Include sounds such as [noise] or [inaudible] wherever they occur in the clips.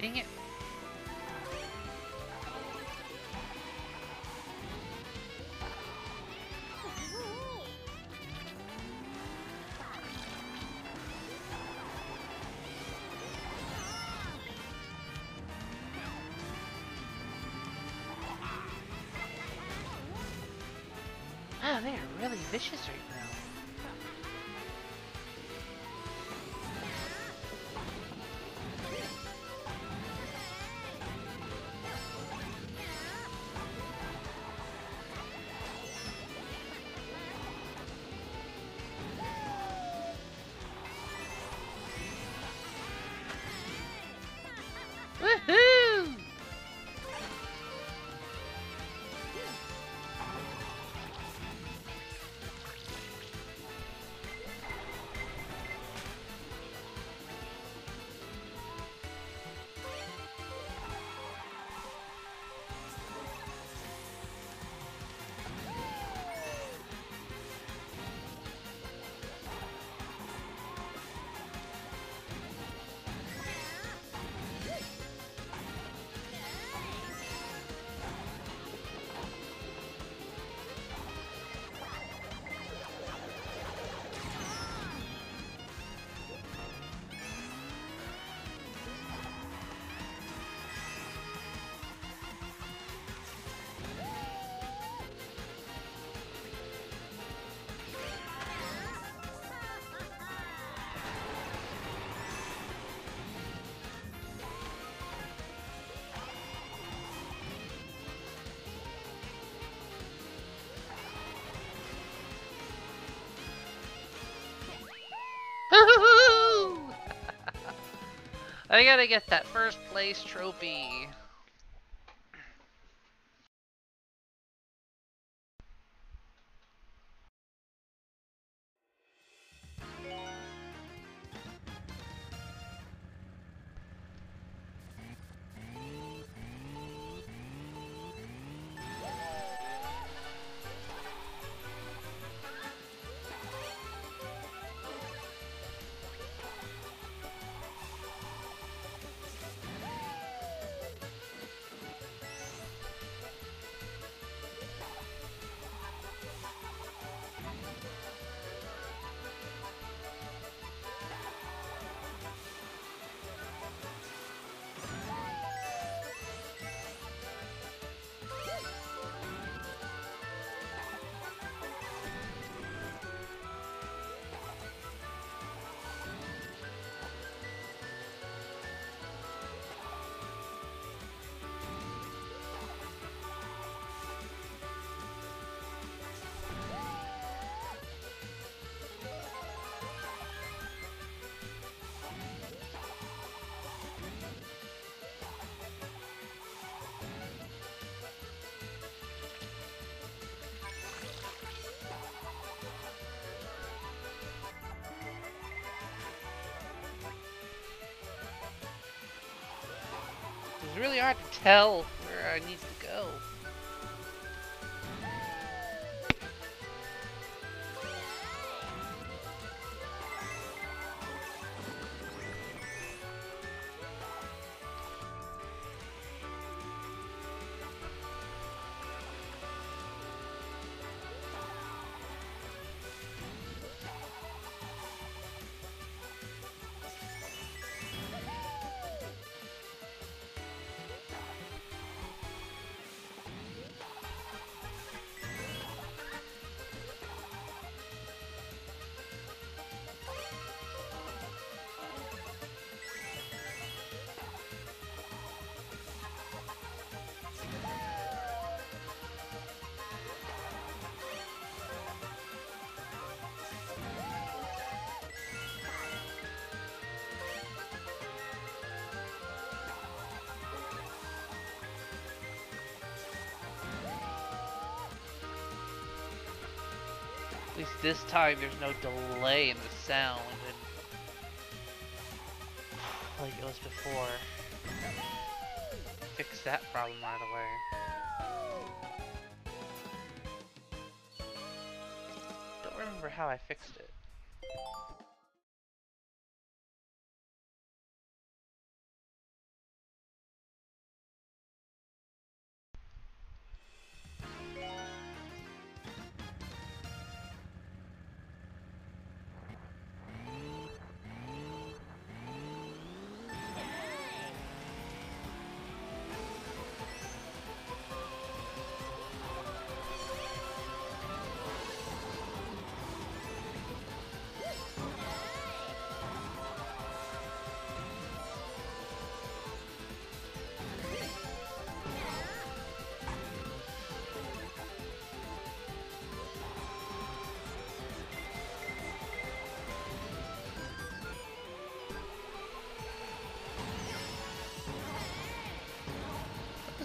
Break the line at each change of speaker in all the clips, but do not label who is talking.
Dang it. Oh, they are really vicious right I gotta get that first place trophy. Really hard to tell where I need to At least this time there's no delay in the sound and like it was before. Fix that problem right away. Don't remember how I fixed it.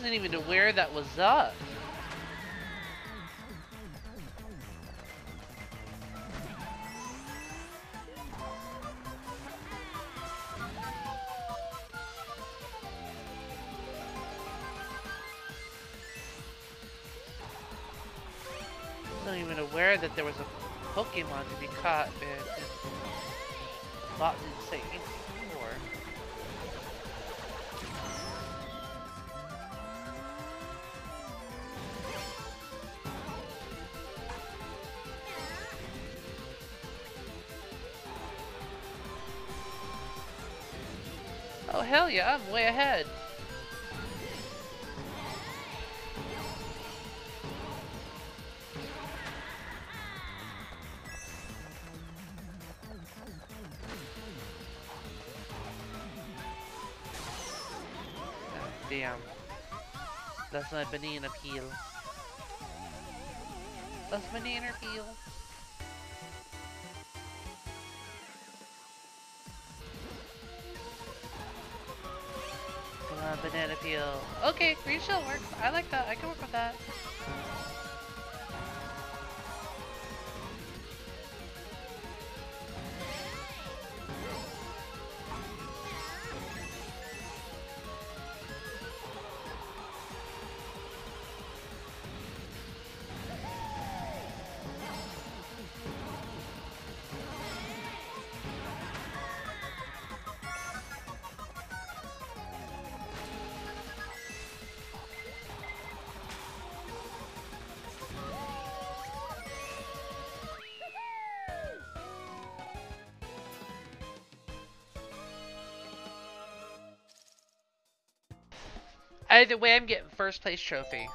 Wasn't even aware that was up. Not even aware that there was a Pokemon to be caught, man. Hell yeah, I'm way ahead. Ah, Damn. That's my banana peel. That's banana peel. Peel. Okay, green shell works. I like that. I can work with that. Either way, I'm getting first place trophy.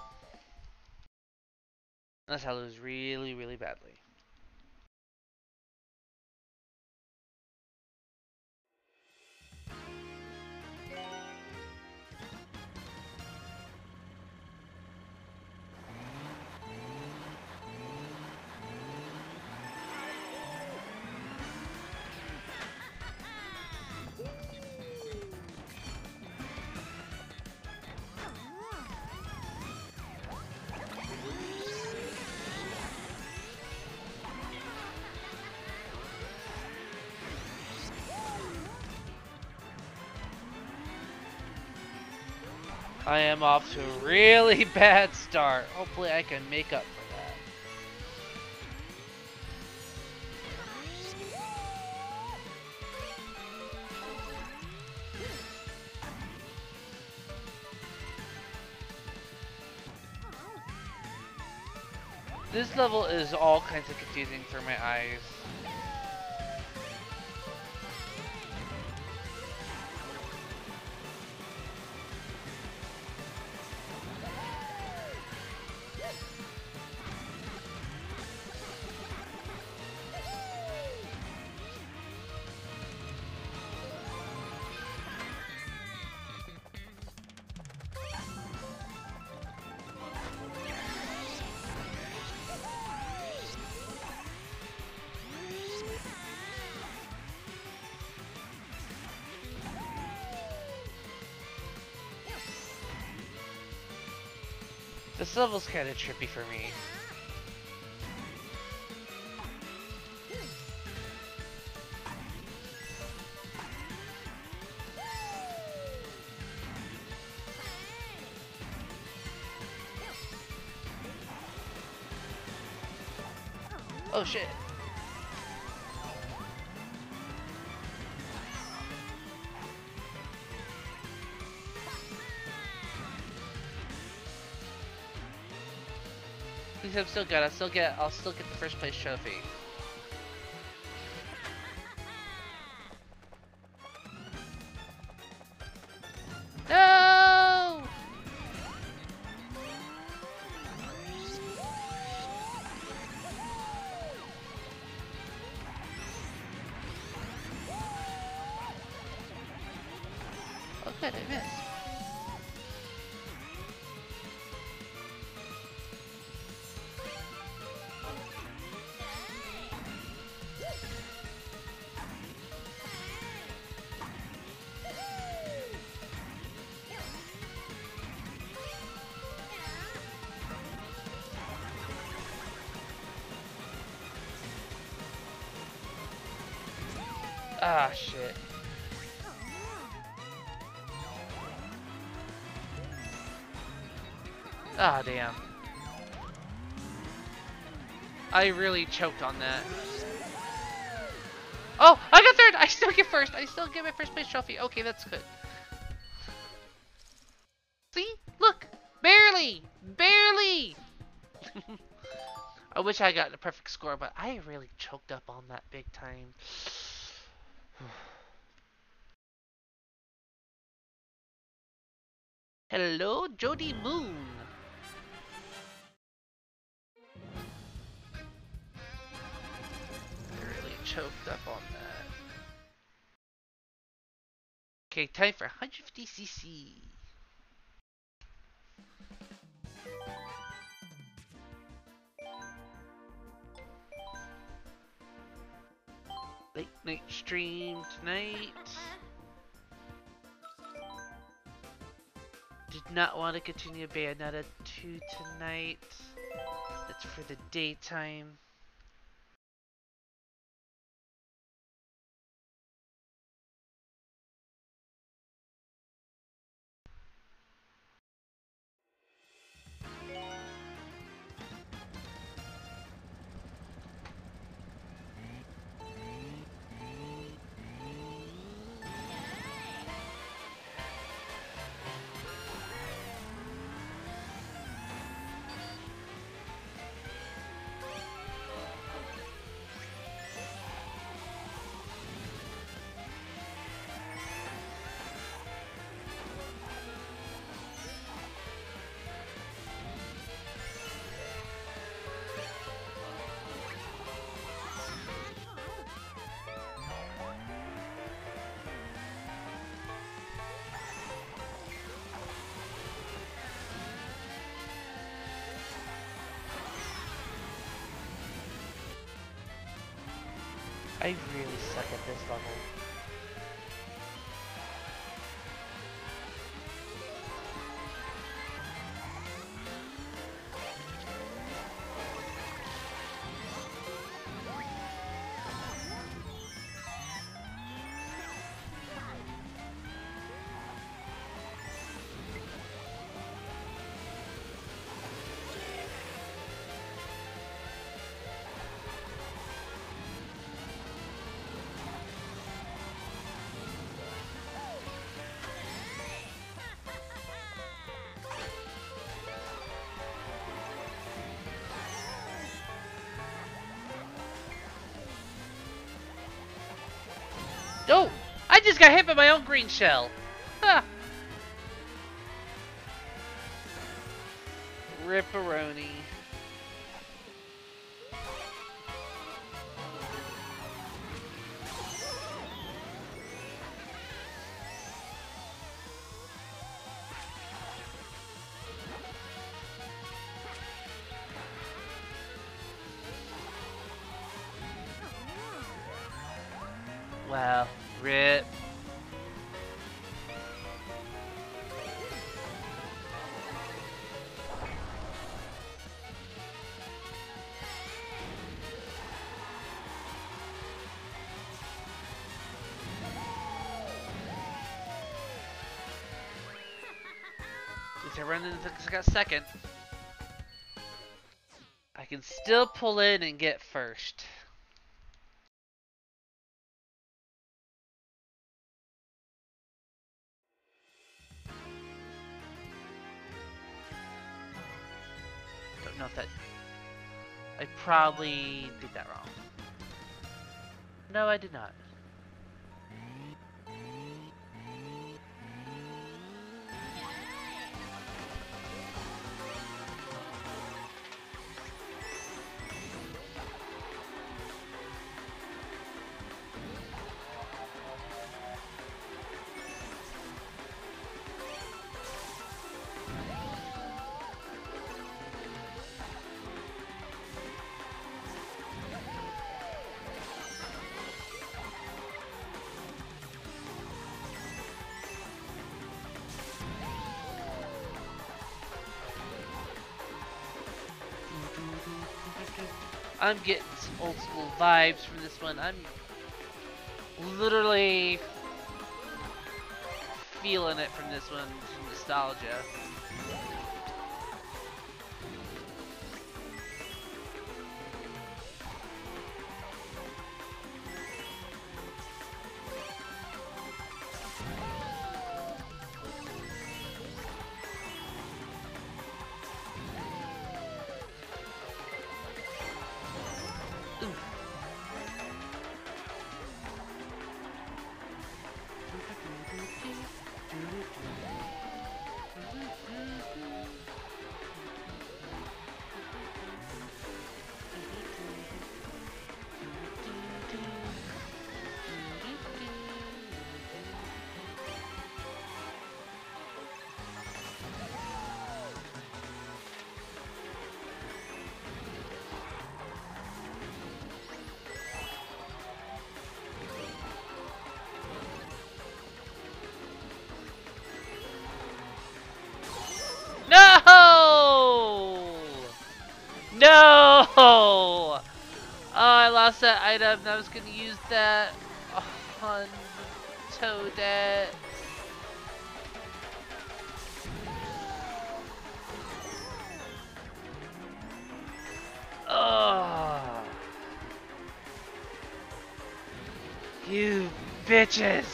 Unless I lose really, really badly. I am off to a really [laughs] bad start. Hopefully I can make up for that. This level is all kinds of confusing for my eyes. Level's kind of trippy for me. I'm still good. I'll still get I'll still get the first place trophy. No! Oh good, I missed. I really choked on that. Oh, I got third! I still get first! I still get my first place trophy. Okay, that's good. See? Look! Barely! Barely! [laughs] I wish I got a perfect score, but I really choked up on that big time. [sighs] Hello, Jody Moon. Okay, time for 150cc. Late night stream tonight. Did not want to continue Bayonetta 2 tonight. That's for the daytime. I really suck at this level. I just got hit by my own green shell! I run into the second. I can still pull in and get first. Don't know if that... I probably did that wrong. No, I did not. I'm getting some old school vibes from this one. I'm literally feeling it from this one, nostalgia. Item I was gonna use that on Toadette. Oh. You bitches!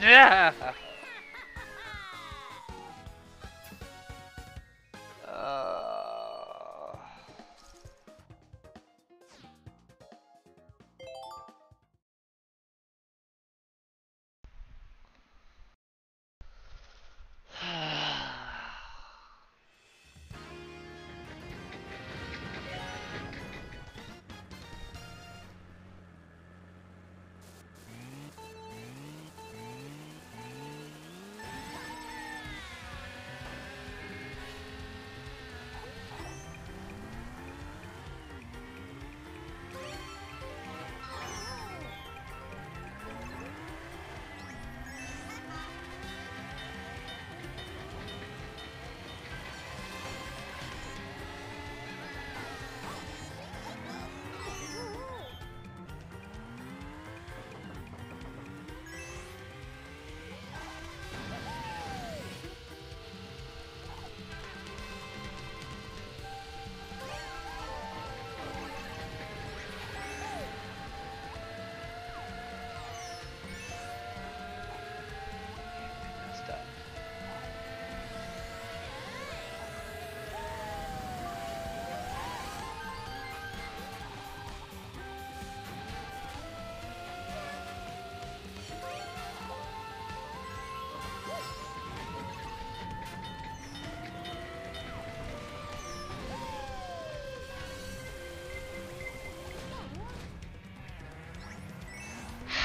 Yeah.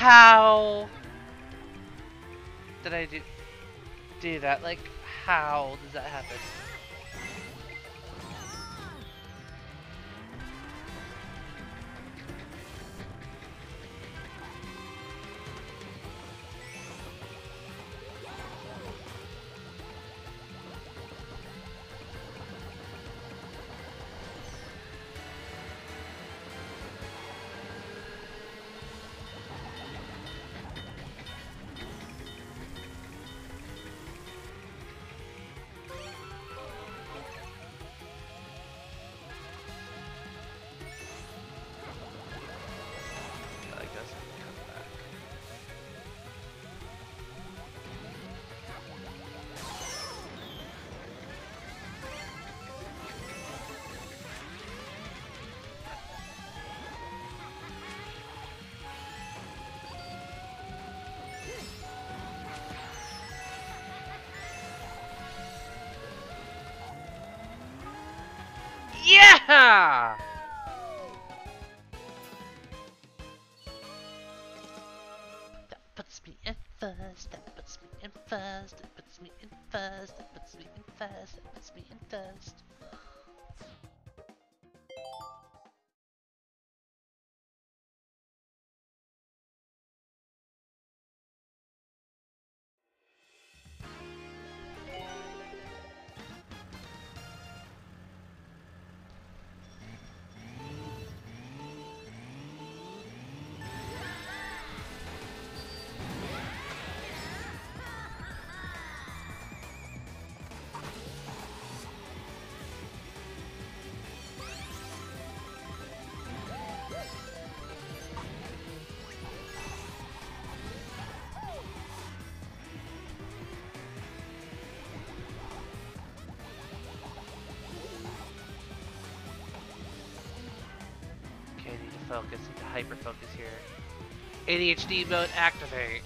How did I do do that? Like, how does that happen? First, that puts me in first, that puts me in first, that puts me in first, that puts me in first. Focus into hyper focus here. ADHD mode activate.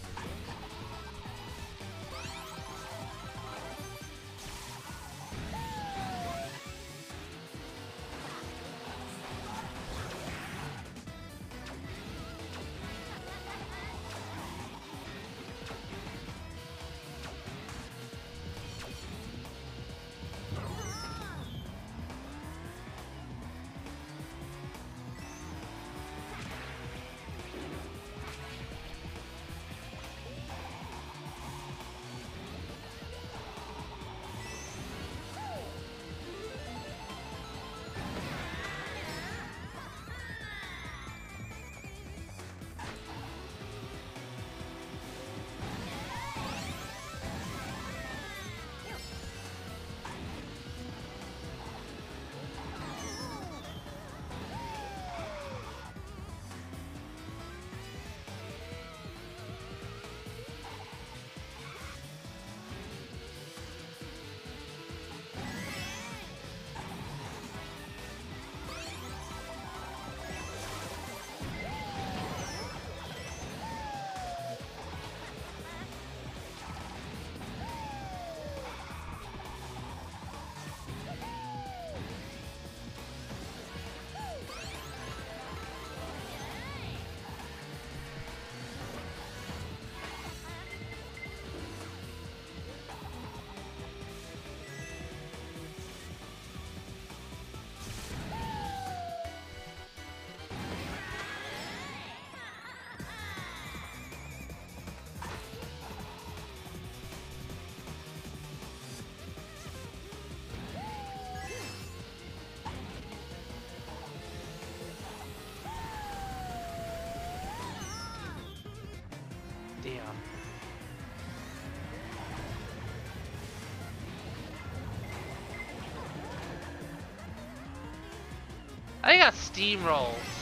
I got steamrolls.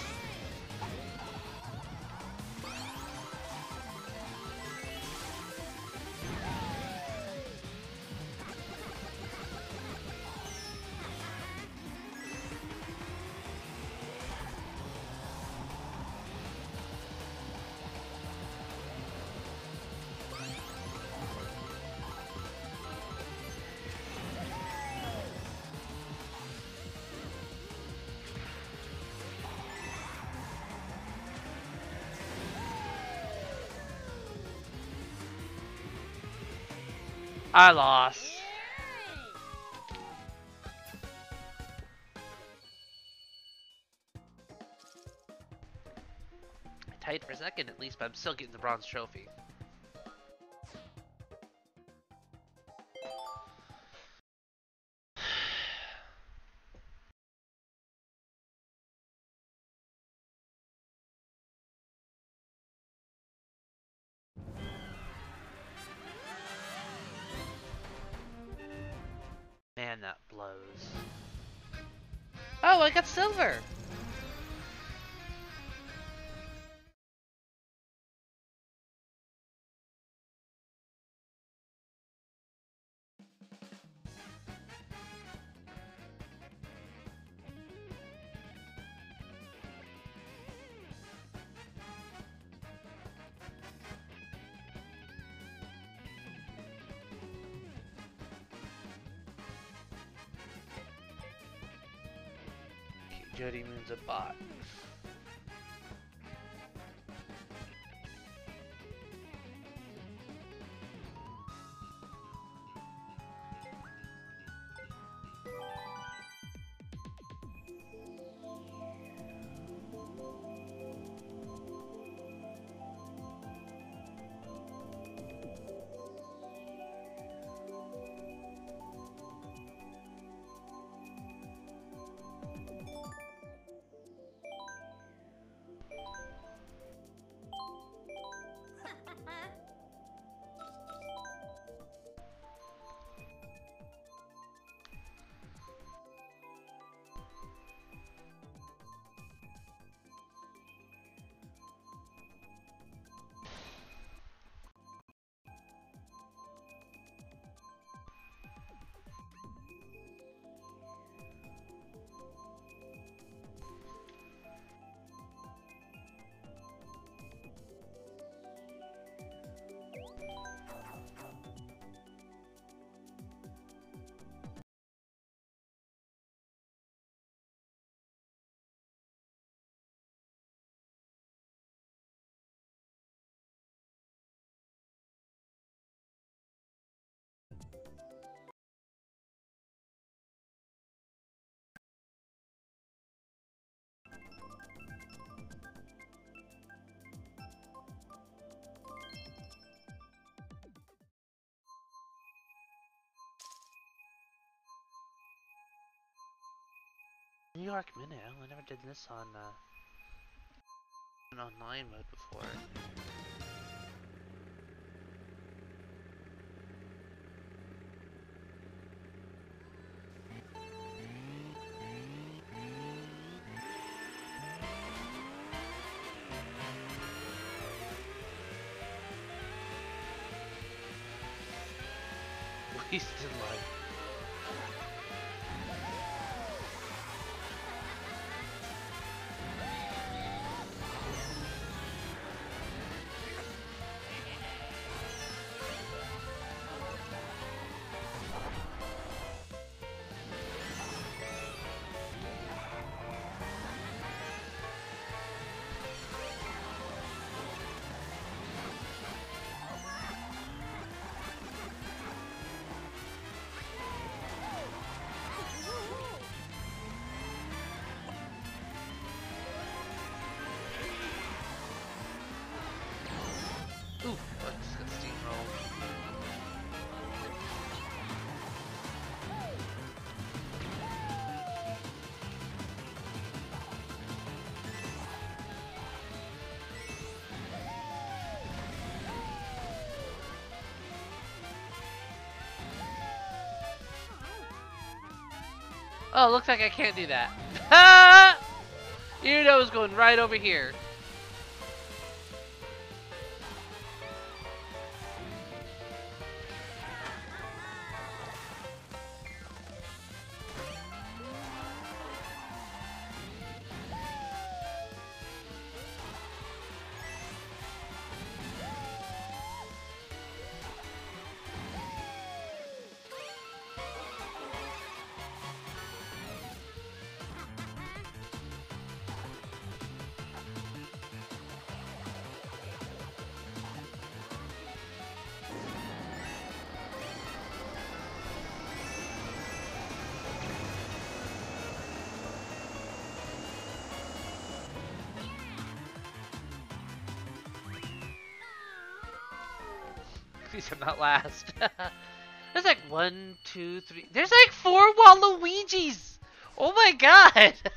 I lost. Tight for second at least, but I'm still getting the bronze trophy. Jody Moon's a bot. New York Minute. I never did this on uh, an online mode before. Wasted life. Oh, looks like I can't do that. Ha! [laughs] You know it's going right over here. Please I'm not last. [laughs] There's like one, two, three. There's like four Waluigi's! Oh my god! [laughs]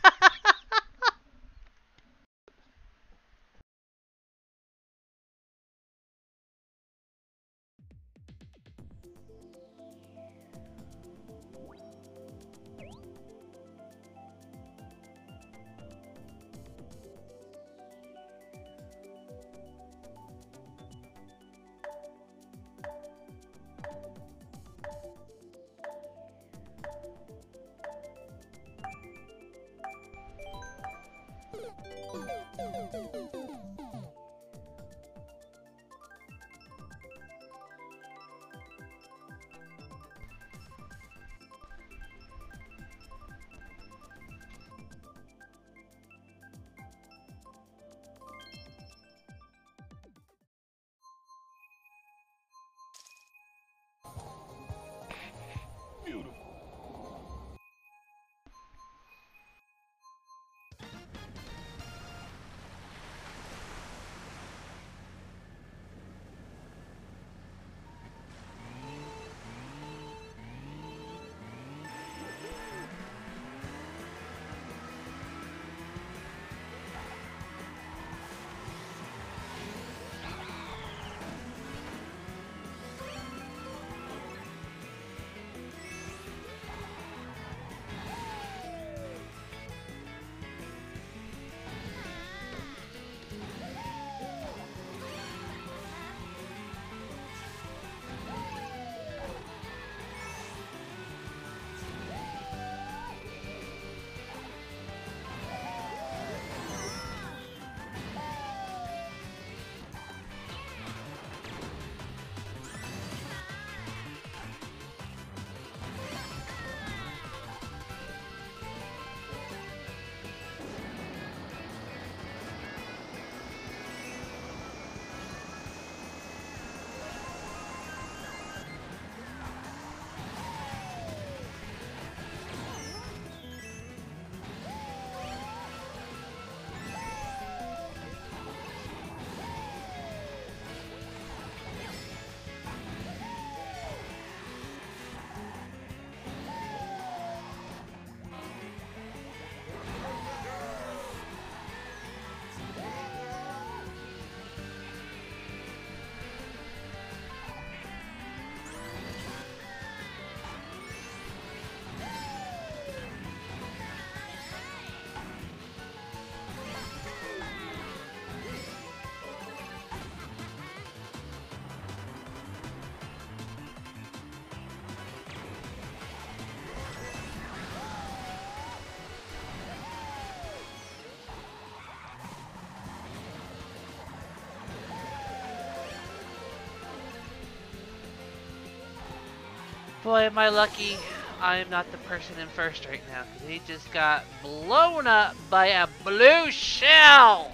Boy, am I lucky I am not the person in first right now. They just got blown up by a blue shell!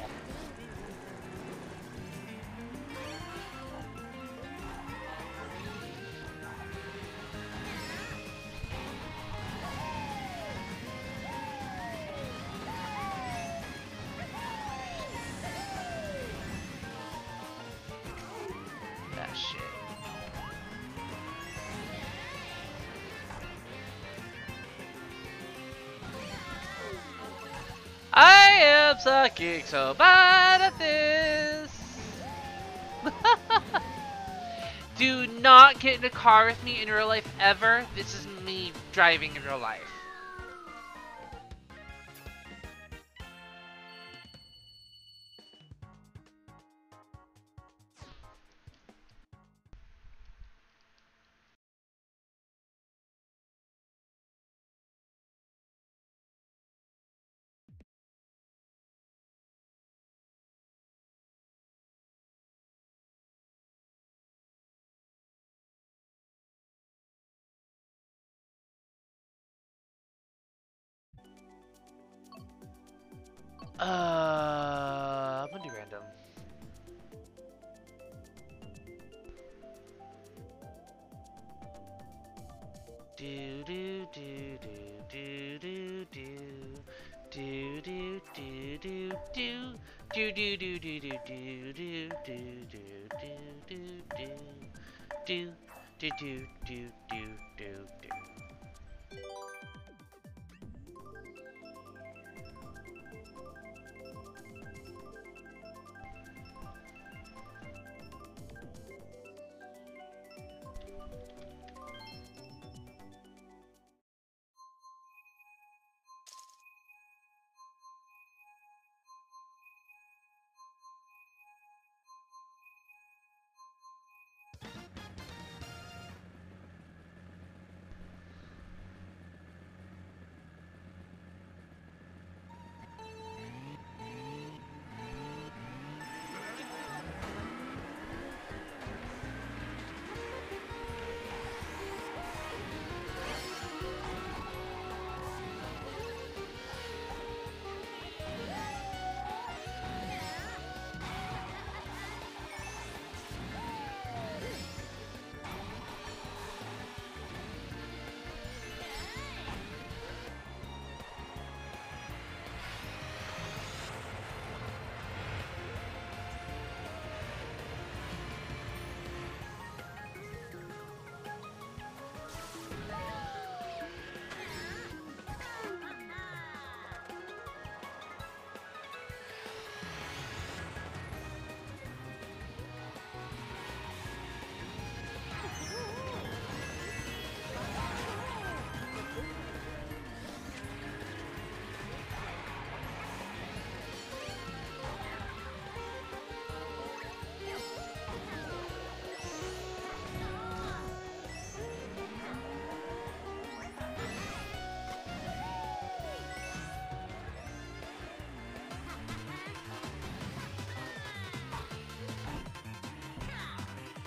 Sucking so bad at this. Do not get in a car with me in real life ever. This is me driving in real life.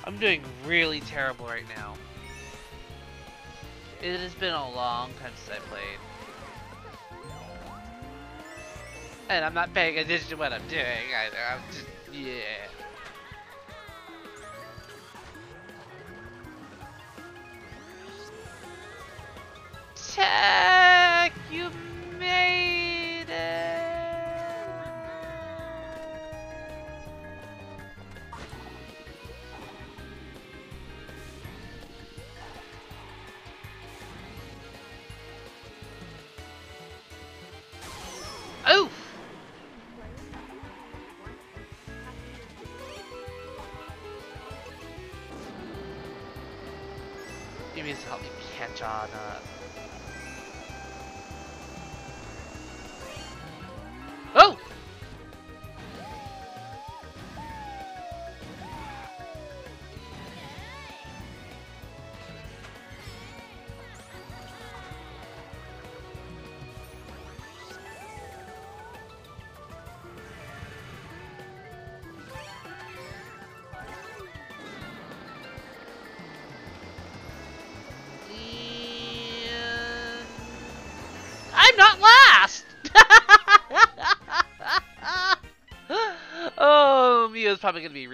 I'm doing really terrible right now. It has been a long time since I played. And I'm not paying attention to what I'm doing either. I'm just, yeah. not last! [laughs] oh, Mia's probably gonna be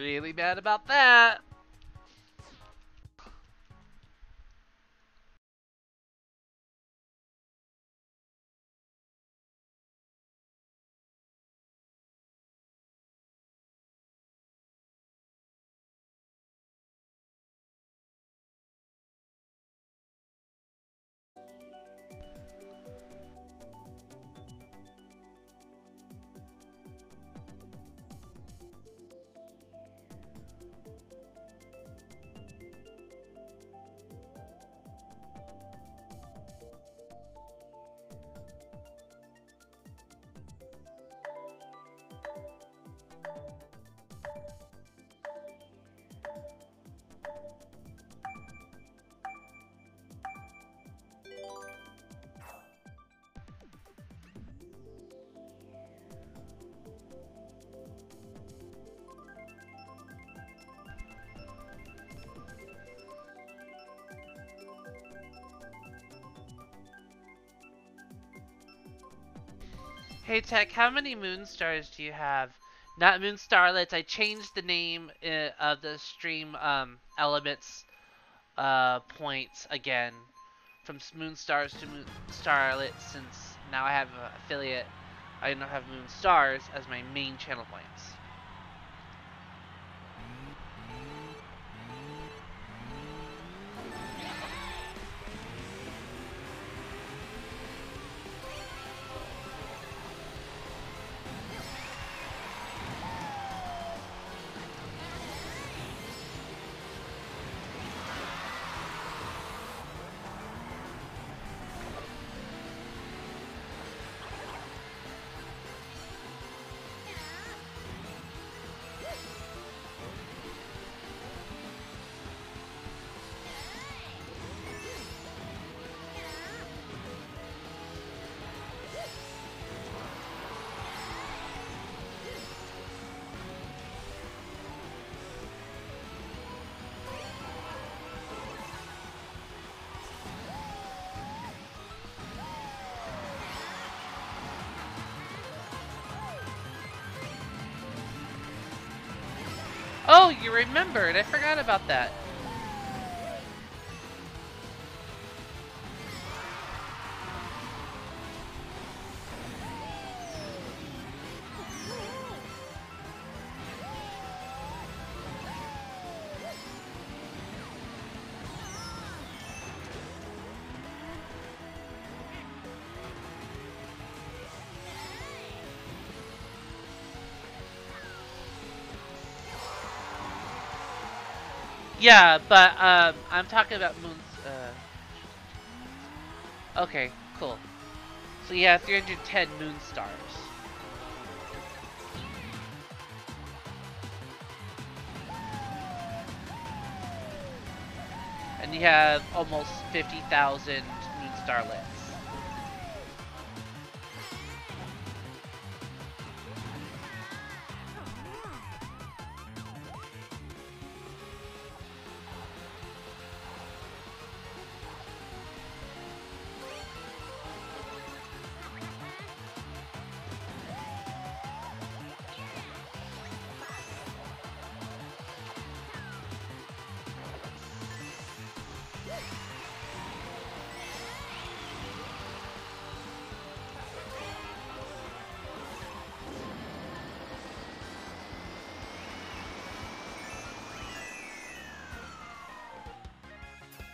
Hey Tech, how many moon stars do you have? Not moon starlets. I changed the name uh, of the stream um, elements uh, points again from moon stars to moon starlets since now I have an affiliate. I don't have moon stars as my main channel points. Remembered. I forgot about that. Yeah, but um, I'm talking about moons. Uh... Okay, cool. So yeah, 310 moon stars. And you have almost 50,000 moon starlets.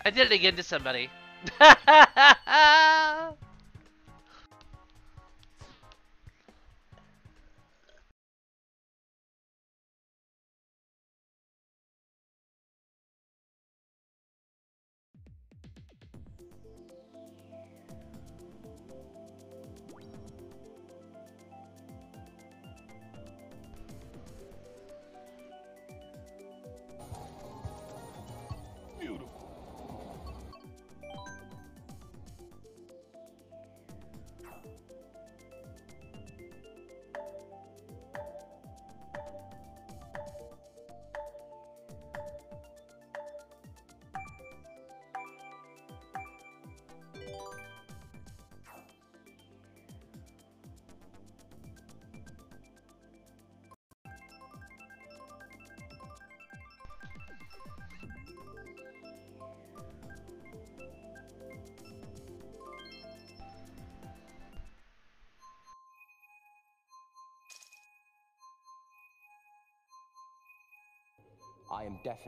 I did it again to somebody. [laughs]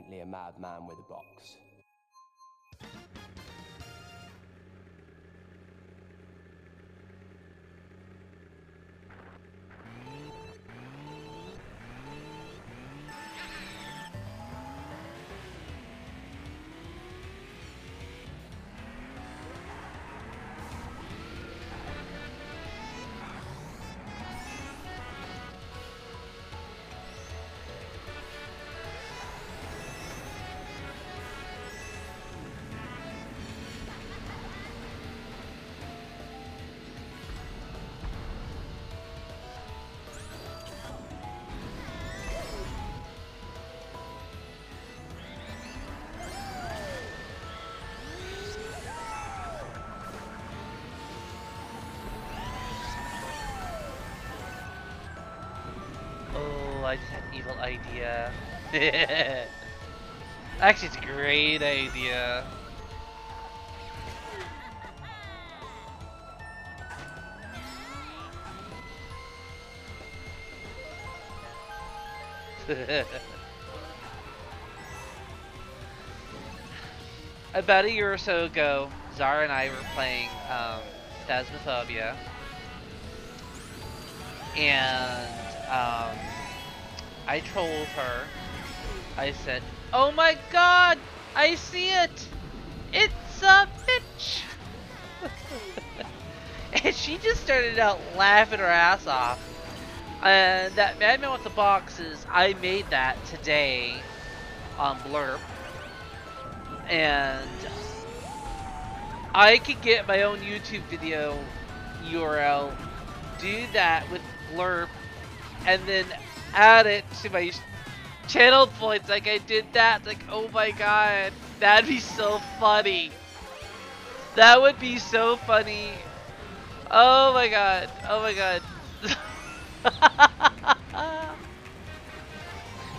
definitely a madman with a box.
I just had an evil idea. [laughs] Actually, it's a great idea. About [laughs] a year or so ago, Zara and I were playing um, Phasmophobia. And um, I trolled her. I said, Oh my god! I see it! It's a bitch! [laughs] and she just started out laughing her ass off. And that Madman with the boxes, I made that today on Blurb. And I could get my own YouTube video URL, do that with Blurb, and then add it to my channel points like I did that. Like, oh my god, that'd be so funny. That would be so funny. Oh my god, oh my god. [laughs]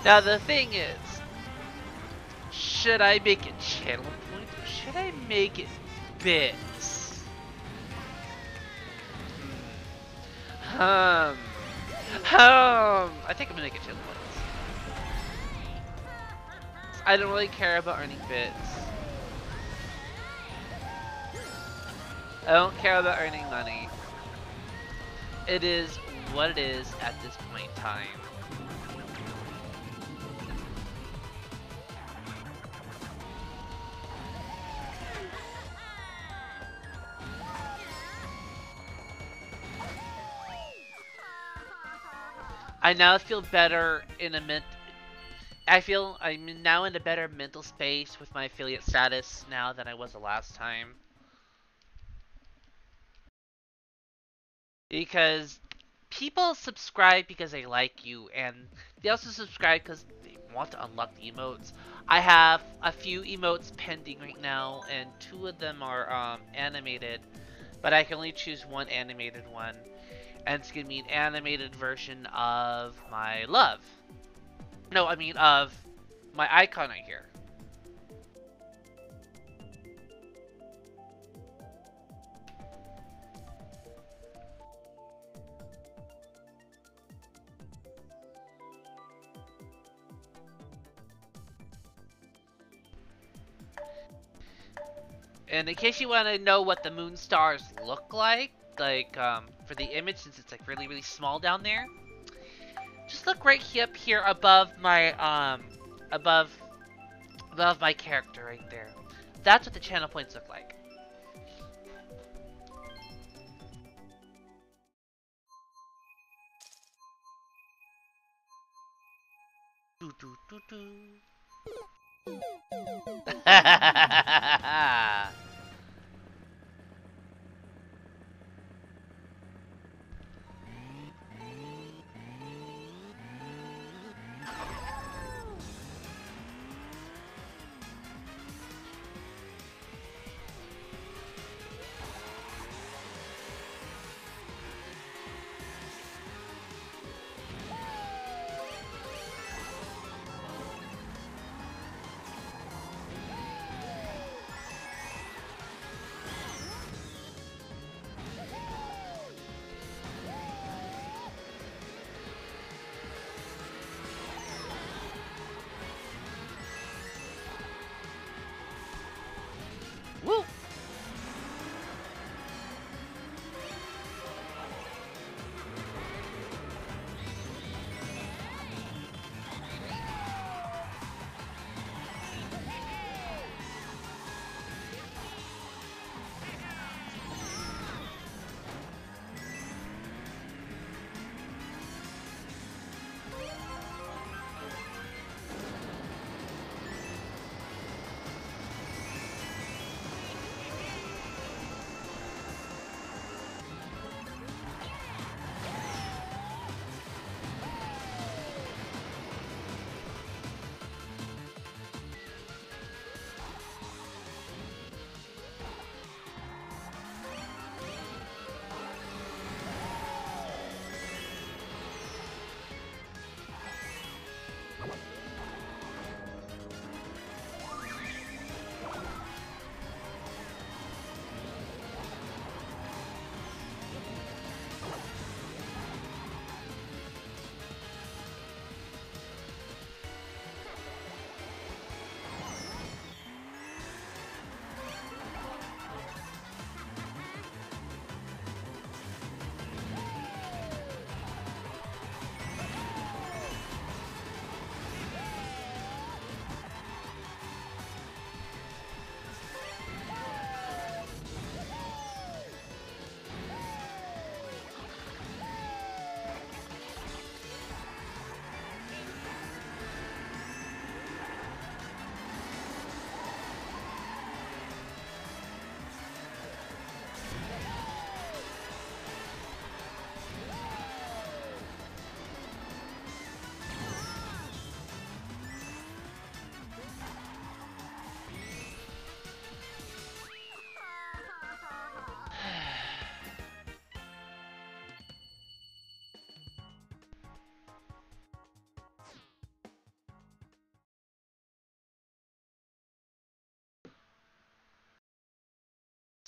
now the thing is, should I make it channel points or should I make it bits? Hmm. Um, I think I'm gonna it channel points. I don't really care about earning bits. I don't care about earning money. It is what it is at this point in time. I now feel better in a ment. I feel I'm now in a better mental space with my affiliate status now than I was the last time. Because people subscribe because they like you, and they also subscribe because they want to unlock the emotes. I have a few emotes pending right now, and two of them are um, animated, but I can only choose one animated one and it's gonna be an animated version of my love. No, I mean of my icon right here. And in case you want to know what the moon stars look like, like um, for the image since it's like really really small down there just look right here up here above my um above above my character right there that's what the channel points look like do, do, do, do.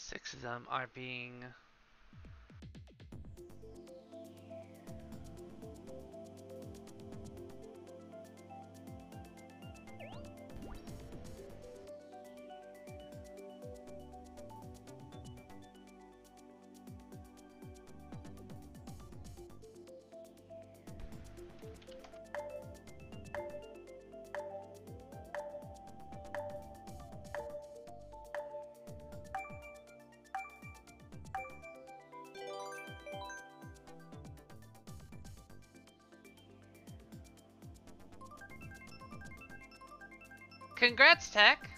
Six of them are being Congrats, Tech!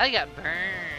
I got burned.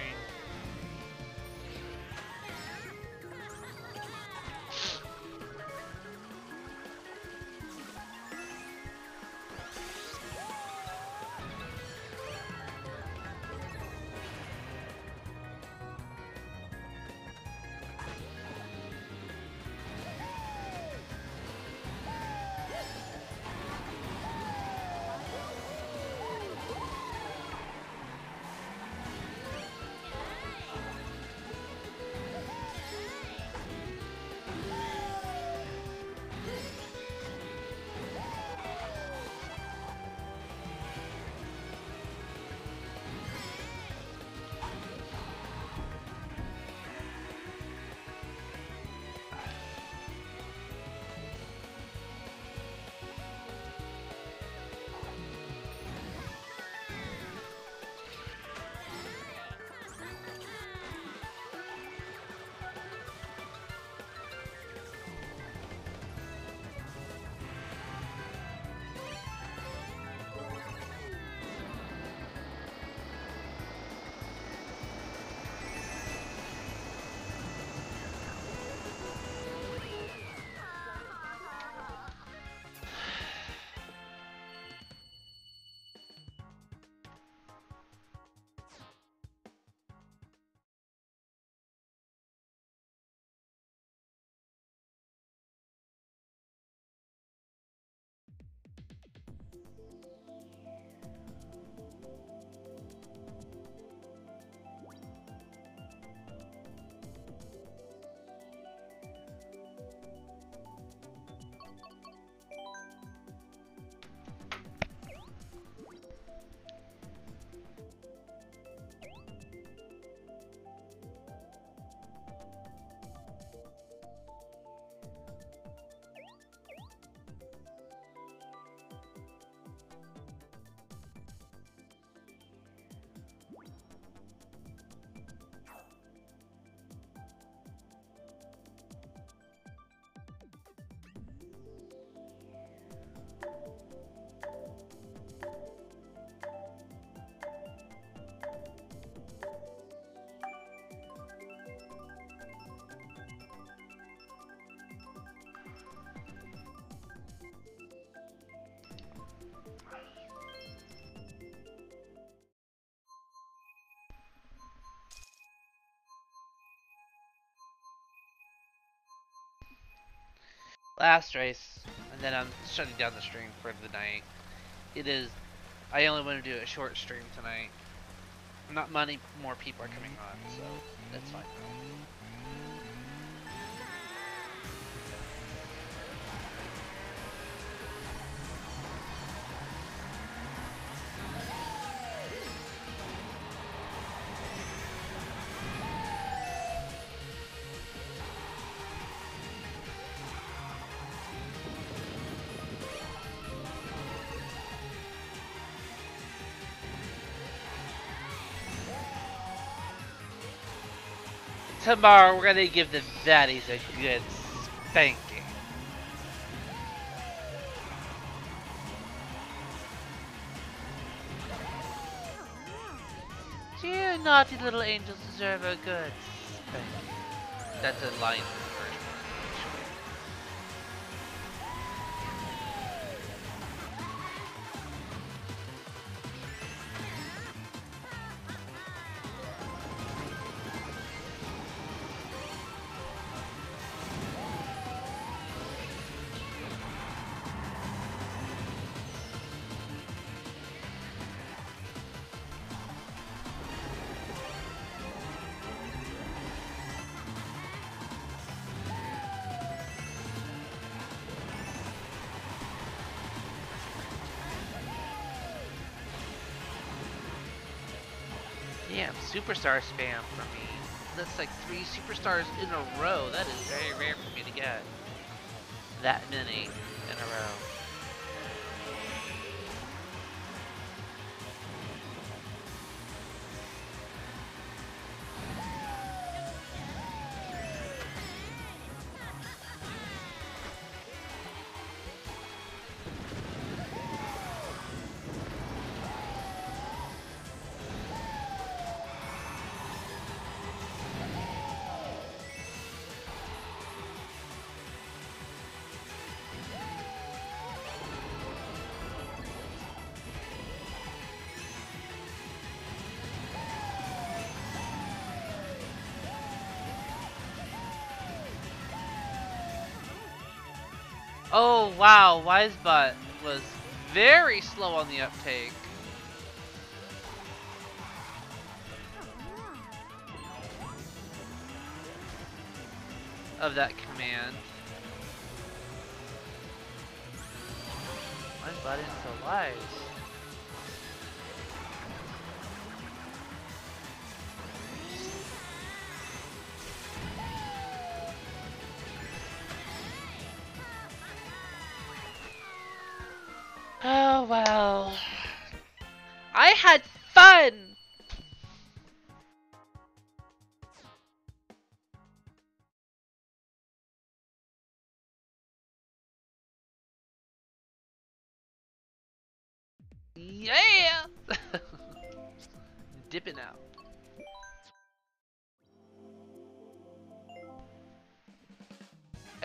Last race, and then I'm shutting down the stream for the night. It is. I only want to do a short stream tonight. Not many more people are coming on, so that's fine. Tomorrow we're gonna give the daddies a good spanking. You naughty little angels deserve a good spanking. That's a line superstar spam for me. That's like three superstars in a row. That is very rare for me to get. That many Oh wow, WizeBot was very slow on the uptake. Of that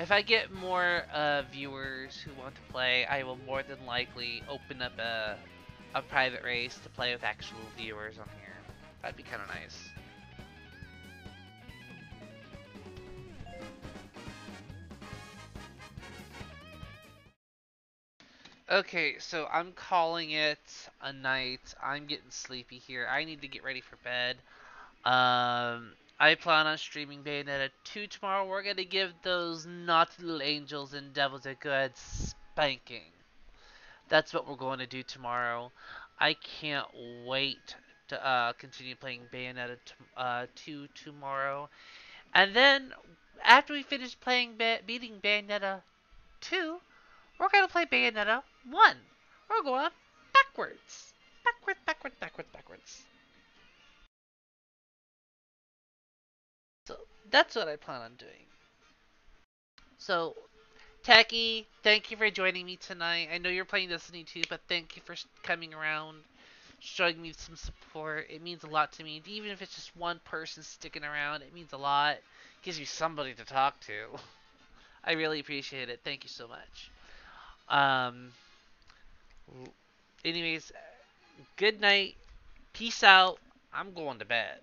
If I get more uh, viewers who want to play, I will more than likely open up a, a private race to play with actual viewers on here. That'd be kind of nice. Okay, so I'm calling it a night. I'm getting sleepy here. I need to get ready for bed. Um, I plan on streaming Bayonetta 2 tomorrow. We're gonna give those naughty little angels and devils a good spanking. That's what we're going to do tomorrow. I can't wait to uh, continue playing Bayonetta uh, 2 tomorrow. And then, after we finish playing ba- beating Bayonetta 2, we're gonna play Bayonetta 1. We're going backwards. Backwards, backwards, backwards, backwards. That's what I plan on doing. So, Techie, thank you for joining me tonight. I know you're playing Destiny 2, but thank you for coming around, showing me some support. It means a lot to me. Even if it's just one person sticking around, it means a lot. gives me somebody to talk to. [laughs] I really appreciate it. Thank you so much. Um. Anyways, good night. Peace out. I'm going to bed.